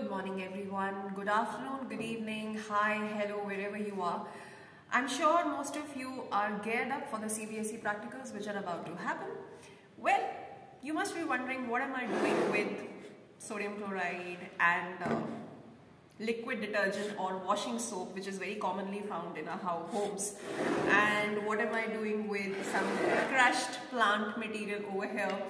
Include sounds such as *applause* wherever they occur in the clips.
Good morning, everyone. Good afternoon, good evening, hi, hello, wherever you are. I'm sure most of you are geared up for the CBSE practicals which are about to happen. Well, you must be wondering what am I doing with sodium chloride and uh, liquid detergent or washing soap which is very commonly found in our homes and what am I doing with some crushed plant material over here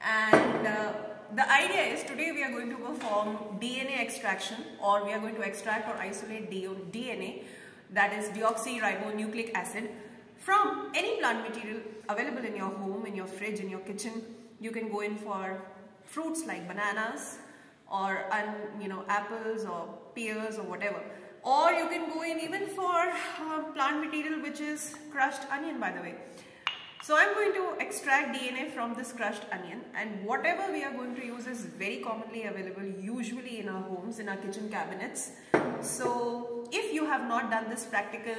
and uh, the idea is today we are going to perform DNA extraction or we are going to extract or isolate DNA that is deoxyribonucleic acid from any plant material available in your home, in your fridge, in your kitchen. You can go in for fruits like bananas or you know apples or pears or whatever or you can go in even for uh, plant material which is crushed onion by the way so I'm going to extract DNA from this crushed onion and whatever we are going to use is very commonly available usually in our homes, in our kitchen cabinets. So if you have not done this practical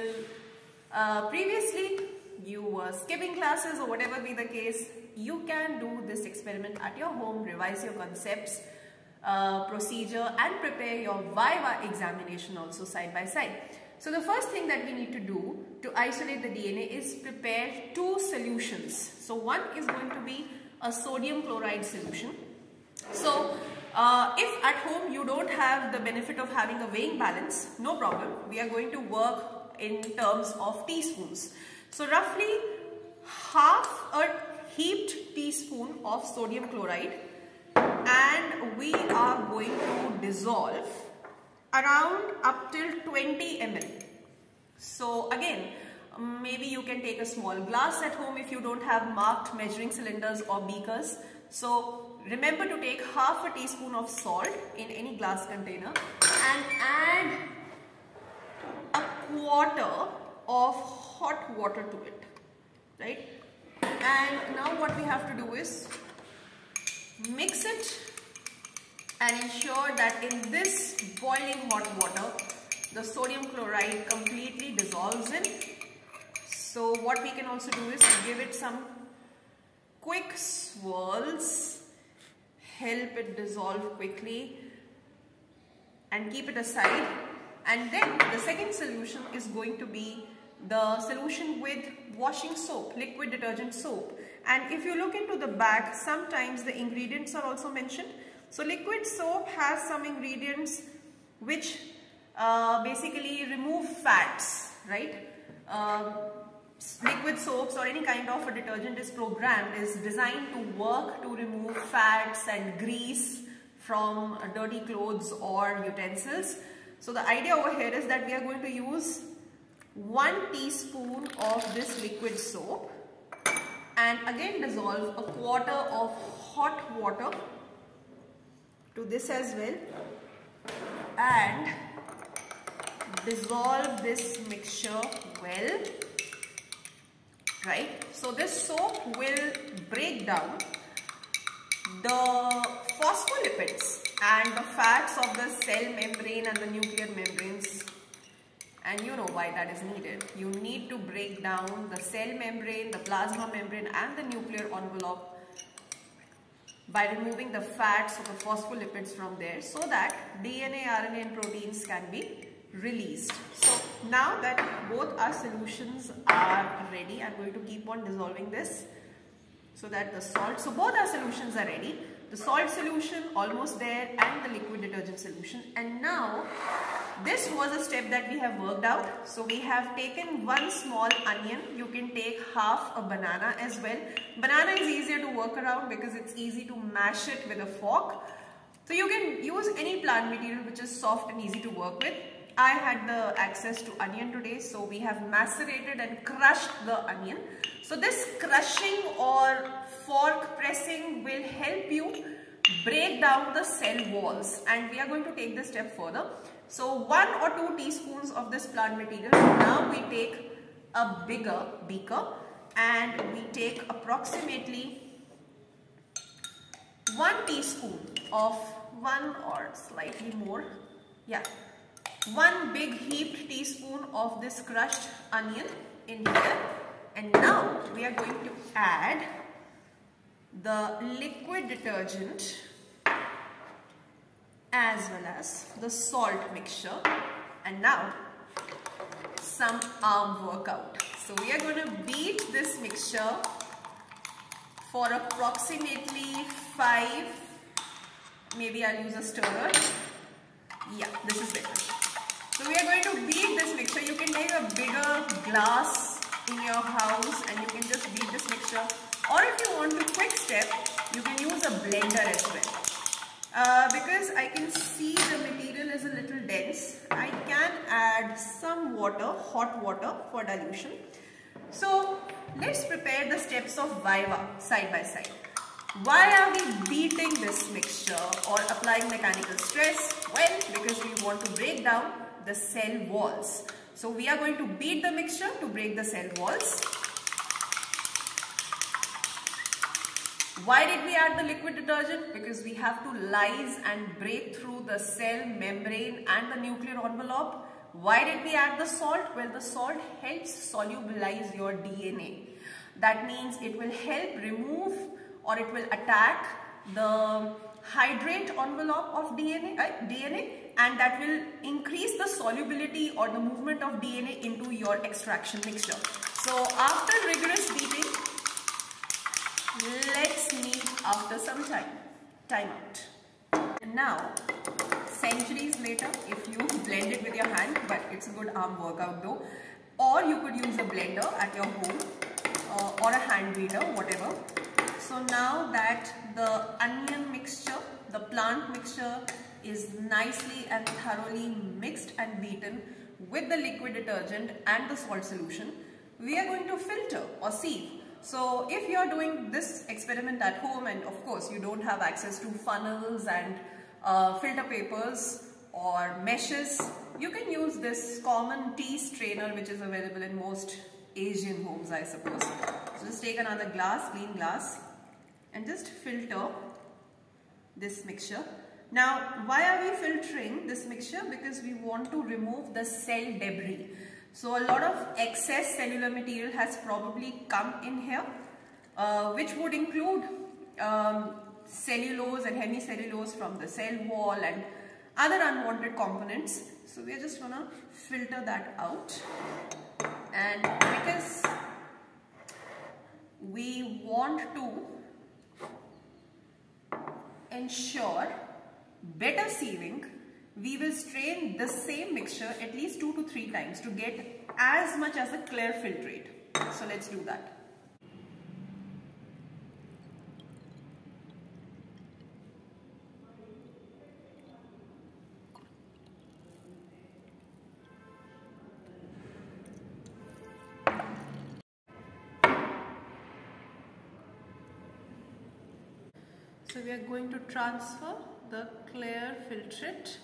uh, previously, you were skipping classes or whatever be the case, you can do this experiment at your home, revise your concepts, uh, procedure and prepare your Viva examination also side by side. So the first thing that we need to do to isolate the DNA is prepare two solutions. So one is going to be a sodium chloride solution. So uh, if at home you don't have the benefit of having a weighing balance, no problem. We are going to work in terms of teaspoons. So roughly half a heaped teaspoon of sodium chloride and we are going to dissolve around up till 20 ml. So again, maybe you can take a small glass at home if you don't have marked measuring cylinders or beakers. So remember to take half a teaspoon of salt in any glass container and add a quarter of hot water to it, right? And now what we have to do is mix it and ensure that in this boiling hot water the sodium chloride completely dissolves in. So what we can also do is give it some quick swirls, help it dissolve quickly and keep it aside. And then the second solution is going to be the solution with washing soap, liquid detergent soap. And if you look into the back, sometimes the ingredients are also mentioned. So liquid soap has some ingredients which uh, basically remove fats, right? Uh, liquid soaps or any kind of a detergent is programmed, is designed to work to remove fats and grease from dirty clothes or utensils. So the idea over here is that we are going to use 1 teaspoon of this liquid soap and again dissolve a quarter of hot water to this as well. And dissolve this mixture well. Right? So this soap will break down the phospholipids and the fats of the cell membrane and the nuclear membranes. And you know why that is needed. You need to break down the cell membrane the plasma membrane and the nuclear envelope by removing the fats or the phospholipids from there so that DNA, RNA and proteins can be released. So now that both our solutions are ready, I'm going to keep on dissolving this so that the salt, so both our solutions are ready. The salt solution almost there and the liquid detergent solution and now this was a step that we have worked out. So we have taken one small onion. You can take half a banana as well. Banana is easier to work around because it's easy to mash it with a fork. So you can use any plant material which is soft and easy to work with. I had the access to onion today so we have macerated and crushed the onion. So this crushing or fork pressing will help you break down the cell walls and we are going to take this step further. So one or two teaspoons of this plant material. Now we take a bigger beaker and we take approximately one teaspoon of one or slightly more. Yeah. One big heaped teaspoon of this crushed onion in here. And now we are going to add the liquid detergent as well as the salt mixture. And now some arm workout. So we are going to beat this mixture for approximately 5, maybe I'll use a stirrer. Yeah, this is better. So we are going to beat this mixture. You can take a bigger glass in your house and you can just beat this mixture. Or if you want to quick step, you can use a blender as well. Uh, because I can see the material is a little dense, I can add some water, hot water for dilution. So let's prepare the steps of Viva side by side. Why are we beating this mixture or applying mechanical stress? Well, because we want to break down the cell walls. So we are going to beat the mixture to break the cell walls. Why did we add the liquid detergent? Because we have to lyse and break through the cell membrane and the nuclear envelope. Why did we add the salt? Well, the salt helps solubilize your DNA. That means it will help remove or it will attack the hydrate envelope of DNA, uh, DNA and that will increase the solubility or the movement of DNA into your extraction mixture. So after rigorous beating, Let's meet after some time. Time out. And now, centuries later, if you blend it with your hand, but it's a good arm workout though, or you could use a blender at your home uh, or a hand weeder, whatever. So now that the onion mixture, the plant mixture is nicely and thoroughly mixed and beaten with the liquid detergent and the salt solution, we are going to filter or sieve so if you're doing this experiment at home and of course you don't have access to funnels and uh, filter papers or meshes, you can use this common tea strainer which is available in most Asian homes I suppose. So just take another glass, clean glass and just filter this mixture. Now why are we filtering this mixture? Because we want to remove the cell debris. So a lot of excess cellular material has probably come in here uh, which would include um, cellulose and hemicellulose from the cell wall and other unwanted components. So we are just gonna filter that out and because we want to ensure better sieving we will strain the same mixture at least two to three times to get as much as a clear filtrate. So let's do that. So we are going to transfer the clear filtrate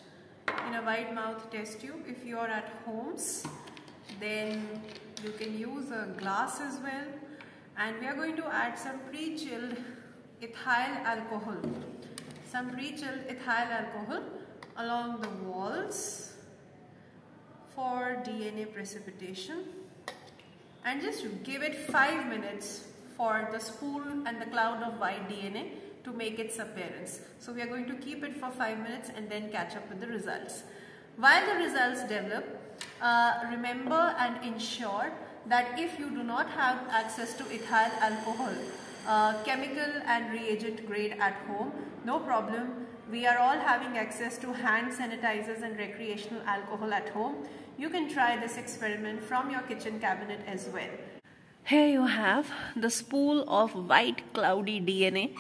in a wide mouth test tube. If you are at homes, then you can use a glass as well. And we are going to add some pre-chilled ethyl alcohol. Some pre-chilled ethyl alcohol along the walls for DNA precipitation. And just give it 5 minutes for the spool and the cloud of white DNA to make its appearance. So we are going to keep it for 5 minutes and then catch up with the results. While the results develop, uh, remember and ensure that if you do not have access to ethyl alcohol, uh, chemical and reagent grade at home, no problem. We are all having access to hand sanitizers and recreational alcohol at home. You can try this experiment from your kitchen cabinet as well. Here you have the spool of white cloudy DNA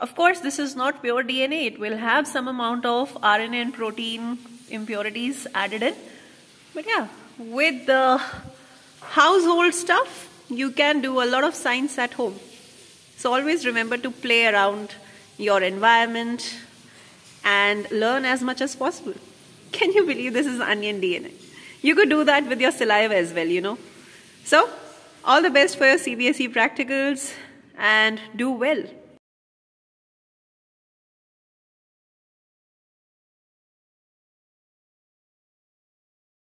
of course, this is not pure DNA. It will have some amount of RNA and protein impurities added in. But yeah, with the household stuff, you can do a lot of science at home. So always remember to play around your environment and learn as much as possible. *laughs* Can you believe this is onion DNA? You could do that with your saliva as well, you know. So, all the best for your CBSE practicals and do well.